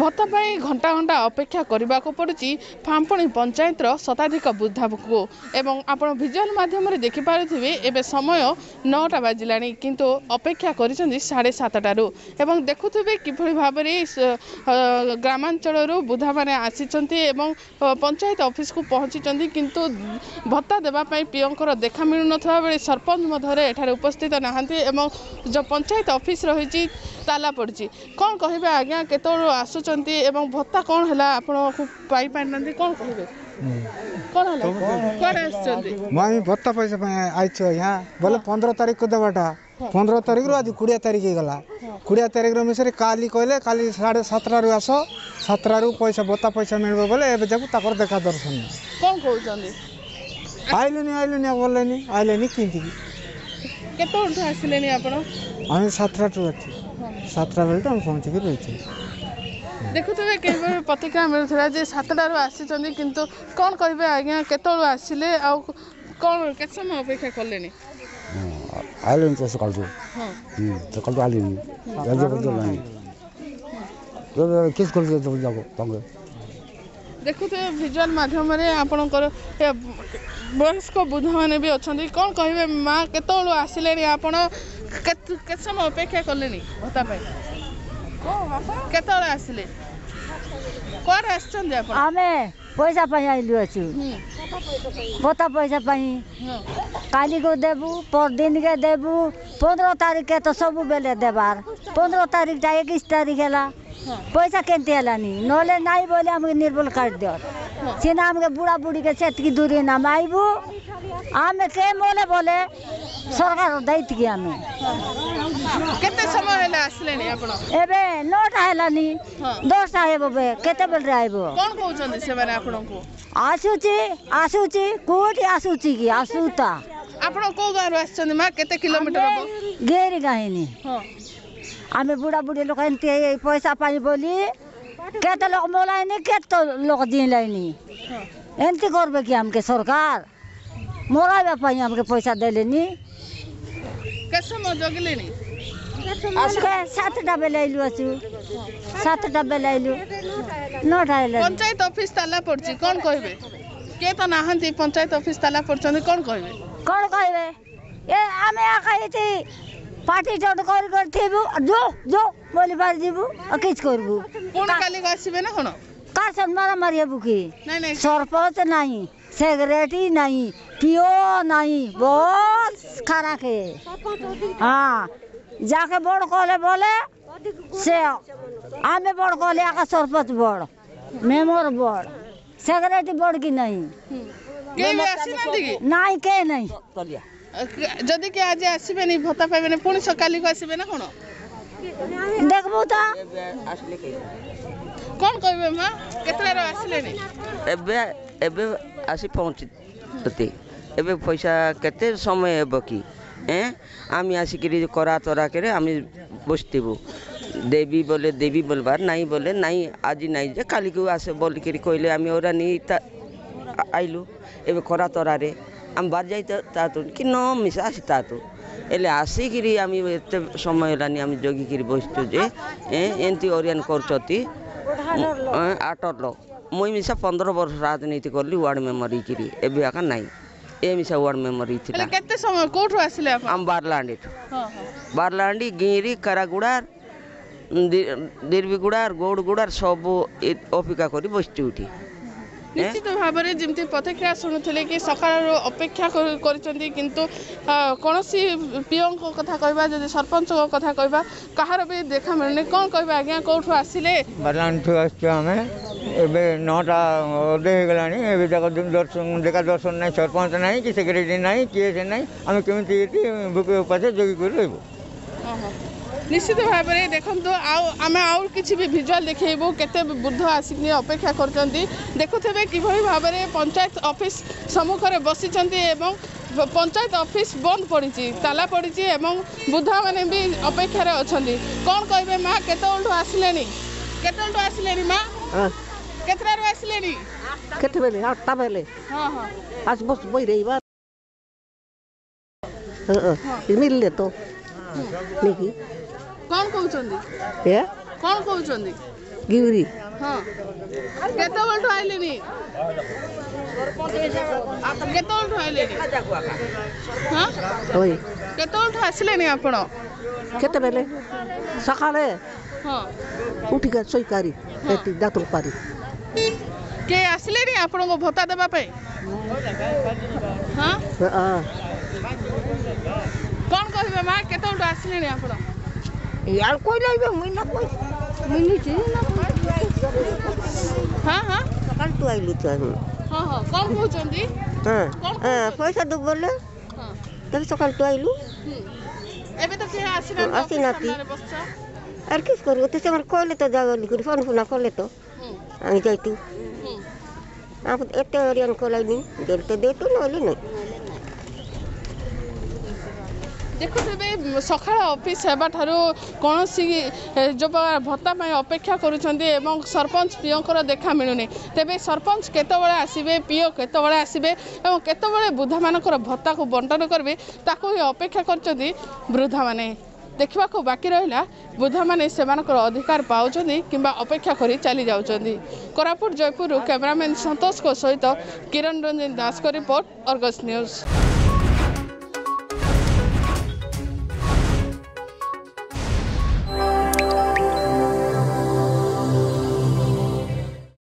ଭତ୍ତା ପାଇଁ ଘଣ୍ଟା ଘଣ୍ଟା ଅପେକ୍ଷା କରିବାକୁ ପଡ଼ୁଛି ଫାମ୍ପଣି ପଞ୍ଚାୟତର ଶତାଧିକ ବୃଦ୍ଧାଙ୍କୁ ଏବଂ ଆପଣ ଭିଜୁଆଲ୍ ମାଧ୍ୟମରେ ଦେଖିପାରୁଥିବେ ଏବେ ସମୟ ନଅଟା ବାଜିଲାଣି କିନ୍ତୁ ଅପେକ୍ଷା କରିଛନ୍ତି ସାଢ଼େ ସାତଟାରୁ ଏବଂ ଦେଖୁଥିବେ କିଭଳି ଭାବରେ ଗ୍ରାମାଞ୍ଚଳରୁ ବୃଦ୍ଧାମାନେ ଆସିଛନ୍ତି ଏବଂ ପଞ୍ଚାୟତ ଅଫିସକୁ ପହଞ୍ଚିଛନ୍ତି କିନ୍ତୁ ଭତ୍ତା ଦେବା ପାଇଁ ପିଓଙ୍କର ଦେଖା ମିଳୁନଥିବା ବେଳେ ସରପଞ୍ଚ ମଧ୍ୟରେ ଏଠାରେ ଉପସ୍ଥିତ ନାହାନ୍ତି ଏବଂ ଯେଉଁ ପଞ୍ଚାୟତ ଅଫିସ୍ ରହିଛି ତାଲା ପଡ଼ିଛି କ'ଣ କହିବେ ଆଜ୍ଞା କେତେବେଳୁ ଆସୁଛନ୍ତି କରିଛନ୍ତି ଏବଂ ଭତ୍ତା କ'ଣ ହେଲା ଆପଣଙ୍କୁ ପାଇପାରିନାହାନ୍ତି କ'ଣ କହିବେ କ'ଣ ହେଲା କୁଆଡ଼େ ଆସିଛନ୍ତି ମୁଁ ଆମେ ଭତ୍ତା ପଇସା ପାଇଁ ଆଇଛୁ ଆଜ୍ଞା ବୋଲେ ପନ୍ଦର ତାରିଖକୁ ଦେବାଟା ପନ୍ଦର ତାରିଖରୁ ଆଜି କୋଡ଼ିଏ ତାରିଖ ହେଇଗଲା କୋଡ଼ିଏ ତାରିଖର ମିଶରେ କାଲି କହିଲେ କାଲି ସାଢ଼େ ସାତଟାରୁ ଆସ ସାତଟାରୁ ପଇସା ଭତ୍ତା ପଇସା ମିଳିବ ବୋଲେ ଏବେ ଯାକୁ ତାଙ୍କର ଦେଖା ଦର୍ଶନ କ'ଣ କହୁଛନ୍ତି ଆଇଲେନି ଆଇଲେନି ବୋଲେନି ଆଇଲେନି କେମିତି କେତେବେଳଠୁ ଆସିଲେନି ଆପଣ আমি সাতটা টু আছি সাতটা বেলটা আমি পৌঁছে রয়েছি ଦେଖୁଥିବେ କେଉଁଭଳି ପ୍ରତିକ୍ରିୟା ମିଳୁଥିଲା ଯେ ସାତଟାରୁ ଆସିଛନ୍ତି କିନ୍ତୁ କ'ଣ କହିବେ ଆଜ୍ଞା କେତେବେଳୁ ଆସିଲେ ଆଉ କ'ଣ କେତେ ସମୟ ଅପେକ୍ଷା କଲେଣି ଆଇଲେଣି ତ ସକାଳଠୁ ସକାଳଠୁ ଆଇଲେଣି କିସ୍ କରୁଥିଲେ ତମେ ଯାକ ତମେ ଦେଖୁଥିବେ ଭିଜୁଆଲ ମାଧ୍ୟମରେ ଆପଣଙ୍କର ବୟସ୍କ ବୃଦ୍ଧମାନେ ବି ଅଛନ୍ତି କ'ଣ କହିବେ ମା କେତେବେଳୁ ଆସିଲେଣି ଆପଣ କେତେ ସମୟ ଅପେକ୍ଷା କଲେଣି ଭତ୍ତା ପାଇଁ କେତେବେଳେ ଆସିଲେ କୁଆଡ଼େ ଆସିଛନ୍ତି ଆପଣ ଆମେ ପଇସା ପାଇଁ ଆଇଲୁ ଅଛୁ ପତା ପଇସା ପାଇଁ କାଲିକୁ ଦେବୁ ପରଦିନକେ ଦେବୁ ପନ୍ଦର ତାରିଖକେ ତ ସବୁବେଳେ ଦେବାର୍ ପନ୍ଦର ତାରିଖଟା ଏକୋଇଶ ତାରିଖ ହେଲା ପଇସା କେମିତି ହେଲାନି ନହେଲେ ନାଇଁ ବୋଇଲେ ଆମକୁ ନିର୍ଭୁଲ କାର୍ଡ଼ ଦିଅ से हमके बुढ़ा बुढ़ी के क्षेत्र की दूरी नाम आईबू आम से मोले बोले सरकार दैत गया में केते समय हेला आसलेनी आपण एबे नोटा हेलानी 10टा हेबो बे केते बेल रे आइबो कोन कहउछन से माने आपण को आसुची आसुची कोठी आसुची की आसुता ଆପଣ କୋଉ ଗାଁରୁ ଆସିଛନ୍ତି ମା କେତେ କିଲୋମିଟର ହବ ଗେରି ଗାହିନି ଆମେ ବୁଢ଼ା ବୁଢ଼ୀ ଲୋକ ଏମିତି ପଇସା ପାଇଁ ବୋଲି কেতে লোক মোলায়নি কেত লোক দিন লাইনি এমতি করবে কি আমাকে সরকার মোরাই ব্যাপার আমাকে পয়সা দেলেনি আজকে সাতটা বেলা আইলু আছু সাতটা বেলা আইলু নটা আইলু পঞ্চায়েত অফিস তালা পড়ছি কোন কইবে কে তো নাহান্তি পঞ্চায়েত অফিস তালা পড়ছন্তি কোন কইবে কোন কইবে এ আমি একা ಪಾಟಿ ಚೌಡ ಕೋರಿ ಕೊಡ್ತೀವಿ ಜೋ ಜೋ ಬೋಲಿ ಬಾರಿದಿವು ಅಕಿಚ್ ಕೊರ್ಬು ಕೋಣ ಕಾಲಿ ಗಾಸಿಬೆ ನಾ ಹೋಣ ಕಾ ಸನ್ಮಾನ ಮರಿಯಬು ಕಿ ಸರ್ಪಂಚ ನಾಯಿ सेक्रेटरी नहीं पियो नहीं बहुत खाना के हाँ जाके बड़ कॉले बोले से आमे बड़ कॉले आका सरपंच बड़ मेमोर बड़ सेक्रेटरी बड़ की नहीं नहीं के नहीं যদি কে আজ আসবে আসবেনি ভত্তা না পুনি সকালকু আসবে না কোন দেখবো তো কোন কইবে মা কেতলার আসলেনি এবে এবে আসি পৌঁছিতে এবে পয়সা কেতে সময় হব কি হ্যাঁ আমি আসিকি করা তরা করে আমি বসতিবু দেবী বলে দেবী বলবার নাই বলে নাই আজি নাই যে কালিকু আসে বলি কইলে আমি ওরা নিয়ে আইলু এবে খরা তরারে আমি বার যাই তাতো কি ন মিশা আসি তাতো એટલે આશીકરી આમી એતે સમય લાની આમી જોગીકરી બસતો જે એ એંતી ઓરિયન કરચતી આટલ મુઈ મિશા પંદર વર્ષ રાજનીતિ કરલી વાર્ડ મેમ્બર ହେଇକିରି ଏବେ ଆକା ନାହିଁ ଏ ମିଶା ୱାର୍ଡ଼ ମେମ୍ବର ହେଇଥିଲା କେତେ ସମୟ କୋଉଠୁ ଆସିଲେ ଆମ ବାରଲାଣ୍ଡିଠୁ ବାରଲାଣ୍ଡି ଗିରି କାରାଗୁଡ଼ାର ଦିର୍ବିଗୁଡ଼ାର ଗୌଡ଼ଗୁଡ଼ାର ସବୁ ଅପେକ୍ଷା କରି ବସିଛୁ ଏଠି ନିଶ୍ଚିତ ଭାବରେ ଯେମିତି ପ୍ରତିକ୍ରିୟା ଶୁଣୁଥିଲେ କି ସରକାର ଅପେକ୍ଷା କରିଛନ୍ତି କିନ୍ତୁ କୌଣସି ପିଓଙ୍କ କଥା କହିବା ଯଦି ସରପଞ୍ଚଙ୍କ କଥା କହିବା କାହାର ବି ଦେଖା ମିଳୁନି କ'ଣ କହିବା ଆଜ୍ଞା କେଉଁଠୁ ଆସିଲେ ବାଲାଣିଠୁ ଆସିଛୁ ଆମେ ଏବେ ନଅଟା ଅଧେ ହେଇଗଲାଣି ଏବେ ଯାକ ଦେଖା ଦର୍ଶନ ନାହିଁ ସରପଞ୍ଚ ନାହିଁ କି ସେକ୍ରେଟାରୀ ନାହିଁ କିଏ ସେ ନାହିଁ ଆମେ କେମିତି ଏଠି ଭୋକ ଉପାସ ଜଗିକରି ରହିବୁ ନିଶ୍ଚିତ ଭାବରେ ଦେଖନ୍ତୁ ଆଉ ଆମେ ଆଉ କିଛି ବି ଭିଜୁଆଲ୍ ଦେଖେଇବୁ କେତେ ବୃଦ୍ଧ ଆସିକି ଅପେକ୍ଷା କରୁଛନ୍ତି ଦେଖୁଥିବେ କିଭଳି ଭାବରେ ପଞ୍ଚାୟତ ଅଫିସ୍ ସମ୍ମୁଖରେ ବସିଛନ୍ତି ଏବଂ ପଞ୍ଚାୟତ ଅଫିସ୍ ବନ୍ଦ ପଡ଼ିଛି ତାଲା ପଡ଼ିଛି ଏବଂ ବୃଦ୍ଧାମାନେ ବି ଅପେକ୍ଷାରେ ଅଛନ୍ତି କ'ଣ କହିବେ ମା କେତେବେଳଠୁ ଆସିଲେଣି କେତେବେଳଠୁ ଆସିଲେଣି ମା କେତେଟାରୁ ଆସିଲେଣି କେତେବେଳେ ଆଠଟା ବେଲେ ହଁ ହଁ ଆସ ବସ ବହି ରହିବା ମିଳିଲେ ତ ନେଇକି କ'ଣ କହୁଛନ୍ତି ଏ କ'ଣ କହୁଛନ୍ତି ଗିଉରି ହଁ କେତେବେଳଠୁ ଆଇଲେନି କେତେବେଳଠୁ ଆଇଲେନି ହଁ କେତେବେଳଠୁ ଆସିଲେନି ଆପଣ କେତେବେଳେ ସକାଳେ ହଁ ଉଠିକି ଶୋଇକାରି ଏଠି ଦାତରୁ ପାରି কে আসলেনি আপনার ভত্তা দেওয়া হ্যাঁ କ'ଣ କହିବେ ମା କେତେବେଳଠୁ ଆସିଲେଣି ଆପଣ ଇଆଡ଼େ କହିଲେ ଏବେ ମୁଇଁ ନା କହି ମିନିଛି ହଁ ହଁ ସକାଳେ ତୁ ଆଇଲୁ ତୁ ଆଇଲୁ ହଁ ହଁ କ'ଣ କହୁଛନ୍ତି ହଁ ପଇସା ଦେବୁ ବୋଲେ ତେବେ ସକାଳେ ତୁ ଆଇଲୁ ଏବେ ତ କିଏ ଆସିନାହାନ୍ତି ଆସିନାହାନ୍ତି আর কি করবো তো সে কলে তো যাও করে ফোন ফোনা করলে তো আমি যাইতু এত অরিয়ান কলাইনি দেড় তো দেতো নইলে নয় ଦେଖୁ ତେବେ ସକାଳ ଅଫିସ୍ ହେବାଠାରୁ କୌଣସି ଯେଉଁ ଭତ୍ତା ପାଇଁ ଅପେକ୍ଷା କରୁଛନ୍ତି ଏବଂ ସରପଞ୍ଚ ପିଓଙ୍କର ଦେଖା ମିଳୁନି ତେବେ ସରପଞ୍ଚ କେତେବେଳେ ଆସିବେ ପିଓ କେତେବେଳେ ଆସିବେ ଏବଂ କେତେବେଳେ ବୃଦ୍ଧାମାନଙ୍କର ଭତ୍ତାକୁ ବଣ୍ଟନ କରିବେ ତାକୁ ହିଁ ଅପେକ୍ଷା କରିଛନ୍ତି ବୃଦ୍ଧାମାନେ ଦେଖିବାକୁ ବାକି ରହିଲା ବୃଦ୍ଧାମାନେ ସେମାନଙ୍କର ଅଧିକାର ପାଉଛନ୍ତି କିମ୍ବା ଅପେକ୍ଷା କରି ଚାଲି ଯାଉଛନ୍ତି କୋରାପୁଟ ଜୟପୁରରୁ କ୍ୟାମେରାମ୍ୟାନ୍ ସନ୍ତୋଷଙ୍କ ସହିତ କିରଣ ରଞ୍ଜନ ଦାସଙ୍କ ରିପୋର୍ଟ ଅର୍ଗସ୍ ନ୍ୟୁଜ୍